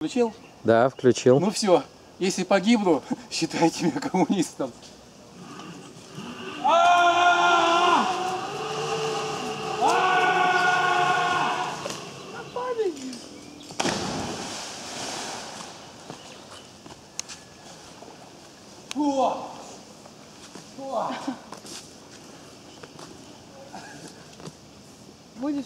Включил? Да, включил. Ну все, если погибну, считайте меня коммунистом. О! О! Будешь?